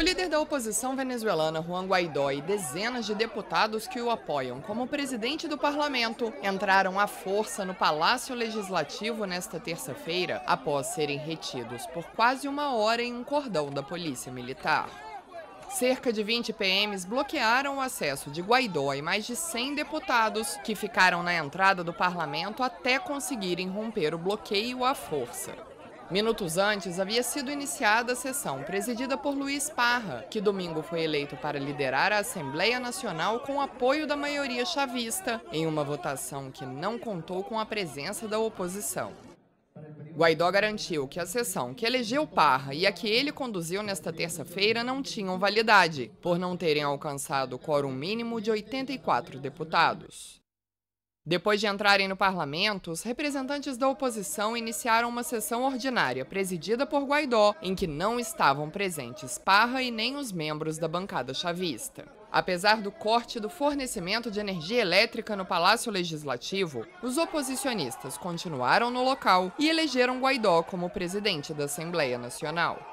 líder da oposição venezuelana, Juan Guaidó, e dezenas de deputados que o apoiam como presidente do parlamento entraram à força no Palácio Legislativo nesta terça-feira, após serem retidos por quase uma hora em um cordão da Polícia Militar. Cerca de 20 PMs bloquearam o acesso de Guaidó e mais de 100 deputados que ficaram na entrada do parlamento até conseguirem romper o bloqueio à força. Minutos antes, havia sido iniciada a sessão presidida por Luiz Parra, que domingo foi eleito para liderar a Assembleia Nacional com apoio da maioria chavista, em uma votação que não contou com a presença da oposição. Guaidó garantiu que a sessão que elegeu Parra e a que ele conduziu nesta terça-feira não tinham validade, por não terem alcançado o quórum mínimo de 84 deputados. Depois de entrarem no parlamento, os representantes da oposição iniciaram uma sessão ordinária presidida por Guaidó, em que não estavam presentes Parra e nem os membros da bancada chavista. Apesar do corte do fornecimento de energia elétrica no Palácio Legislativo, os oposicionistas continuaram no local e elegeram Guaidó como presidente da Assembleia Nacional.